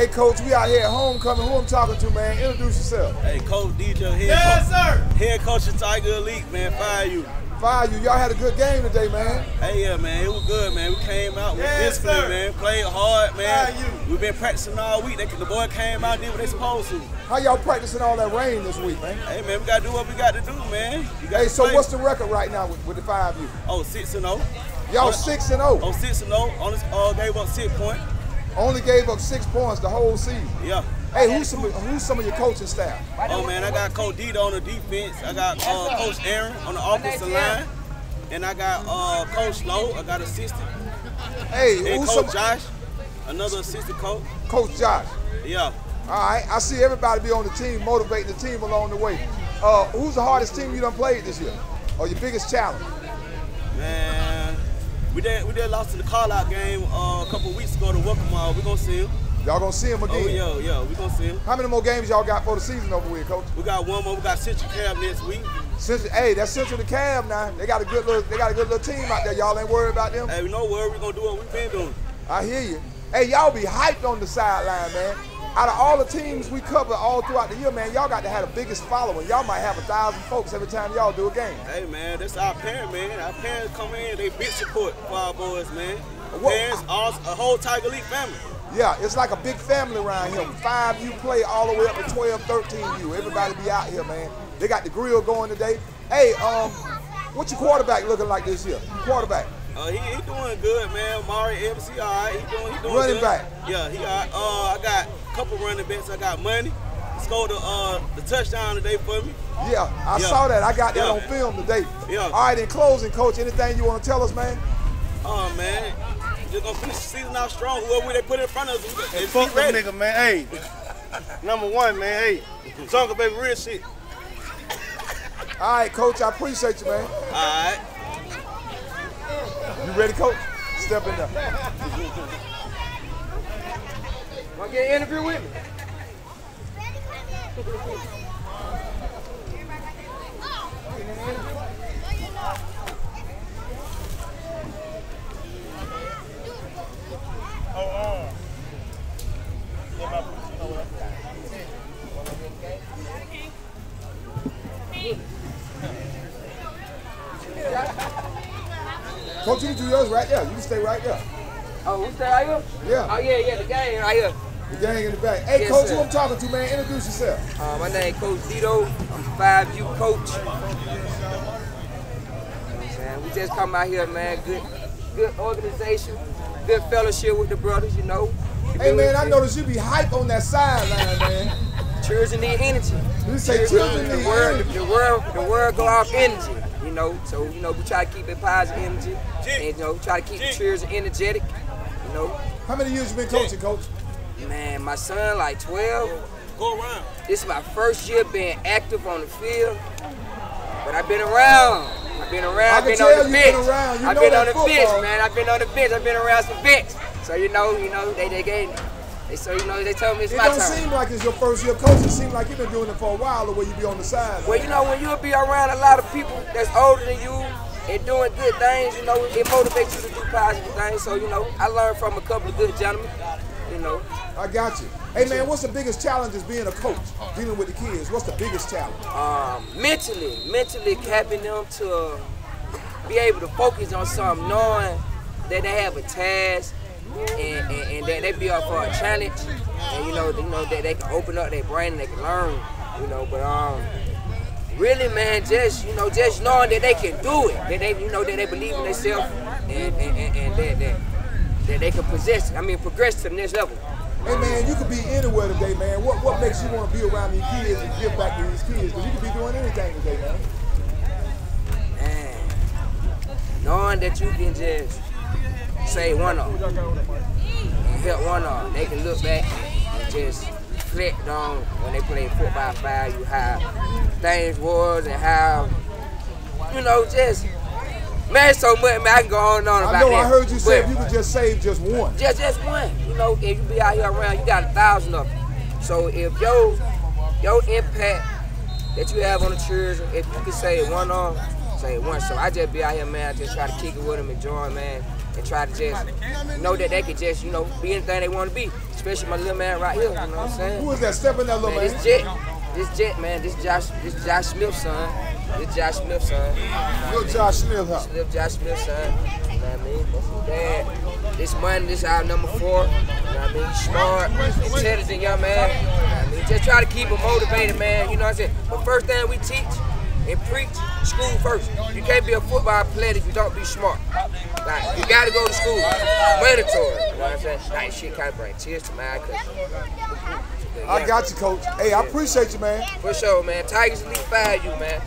Hey, Coach, we out here at homecoming. Who I'm talking to, man? Introduce yourself. Hey, Coach DJ, head Yes, coach, sir. head coach of Tiger Elite, man. Fire you. Fire you. Y'all had a good game today, man. Hey, yeah, man, it was good, man. We came out with Yes, discipline, sir. man. Played hard, man. Fire you. We've been practicing all week. They, the boy came out, did what they supposed to. How y'all practicing all that rain this week, man? Hey, man, we gotta do what we got to do, man. You Hey, so play. what's the record right now with, with the five of you? Oh, six and zero. Y'all six and zero. On six and zero. Only uh, gave up six point. Only gave up six points the whole season. Yeah. Hey, who's some who's some of your coaching staff? Oh man, I got Coach Dita on the defense. I got uh, Coach Aaron on the offensive line, and I got uh, Coach Lowe. I got assistant. Hey, And who's some Coach Josh, another assistant coach. Coach Josh? Yeah. All right, I see everybody be on the team, motivating the team along the way. Uh, who's the hardest team you done played this year? Or your biggest challenge? Man, we did we did lost in the call out game uh, a couple weeks ago to Welcome We gonna see him. Y'all gonna see him again? Oh yeah, yeah, we gonna see him. How many more games y'all got for the season over with, Coach? We got one more. We got Central Cab next week. Central, hey, that's Central to Cab now. They got a good little, they got a good little team out there. Y'all ain't worried about them. Hey, we know where we gonna do what we been doing. I hear you. Hey, y'all be hyped on the sideline, man. Out of all the teams we cover all throughout the year, man, y'all got to have the biggest following. Y'all might have a thousand folks every time y'all do a game. Hey man, that's our parent man. Our parents come in, they big support for our boys, man. What- Parents, all, a whole Tiger League family. Yeah, it's like a big family around here. Five you play all the way up to 12, 13 you. Everybody be out here, man. They got the grill going today. Hey, um, what your quarterback looking like this year? Quarterback. Uh, he, he doing good, man. Mari he all right. He doing, he doing Running good. back. Yeah, he all right. Uh, couple running backs. I got money. He scored the, uh, the touchdown today for me. Yeah, I Yeah. saw that. I got that Yeah. on film today. Yeah. All right, in closing, coach, anything you want to tell us, man? Oh, man. Just gonna finish the season out strong. Whoever they put in front of us, we Hey, we fuck ready. them nigga, man. Hey, number one, man. Hey, Jungle baby, real shit. All right, coach, I appreciate you, man. All right. You ready, coach? Step in there. Want to get an interview with me? Coach, you can do yours right there. You can stay right there. Oh, who's that right here? Yeah. Oh, yeah, yeah, the game right here. The gang in the back. Hey, Yes, coach, sir. who I'm talking to, man? Introduce yourself. Uh, my name is Coach Dito. I'm 5U coach. You know what I'm saying? We just come out here, man. Good good organization. Good fellowship with the brothers, you know. Hey, man, I noticed you be hype on that sideline, man. Children need energy. You say children the need world, energy. The world, the world go off energy. You know, so you know we try to keep it positive energy, and you know try to keep the children energetic. You know, How many years you been coaching, coach? Man, my son like 12. Go around. This is my first year being active on the field, but I've been around. I've been around. I I've can been tell on the you bench. been around. You I've know been that on the football. bench, man. I've been on the bench. I've been around some bench. So you know, you know, they they gave, they so you know they told me it's It my don't turn. seem like it's your first year coach. It seems like you've been doing it for a while, the way you be on the side. Well, you know, when you'll be around a lot of people that's older than you and doing good things, you know, it motivates you to do positive things. So, you know, I learned from a couple of good gentlemen, you know. I got you. Hey, man, what's the biggest challenge is being a coach, dealing with the kids? What's the biggest challenge? Um, mentally, mentally helping them to be able to focus on something, knowing that they have a task and, and, and that they be up for a challenge, and you know, you know that they can open up their brain and they can learn, you know. But um, really, man, just you know, just knowing that they can do it, that they, you know, that they believe in themselves, and and, and, and that, that that they can possess, I mean, progress to the next level. Hey, man, you could be anywhere today, man. What what makes you want to be around these kids and give back to these kids? Because you could be doing anything today, man. Man, knowing that you can just say one of them and help one of them, they can look back and just reflect on when they played football five, you how things was and how, you know, just, man, so much, man, I can go on and on about I know that. I heard you say if you could just save just one. just just one. You know, if you be out here around, you got a thousand of them. So if your your impact that you have on the children, if you can say one on, say one. So I just be out here, man, I just try to kick it with them, enjoy, man, and try to just know that they can just, you know, be anything they want to be. especially my little man right here. You know what I'm saying? Who is that stepping that little Man, man? This Jet, man, this Josh, this Josh Smith son, this Josh Smith son, Little Josh Smith, huh? this little Josh Smith son. You know what I mean? That's his dad. This money, this our number four. You know what I mean? He's smart, intelligent young man. You know what I mean? Just try to keep him motivated, man. You know what I'm saying? But first thing we teach and preach, school first. You can't be a football player if you don't be smart. Like, you gotta go to school. Mandatory. You know what I'm saying? Like, shit kind of bring tears to my eye. I got you, coach. Hey, I appreciate you, man. For sure, man. Tigers Elite 5 you, man.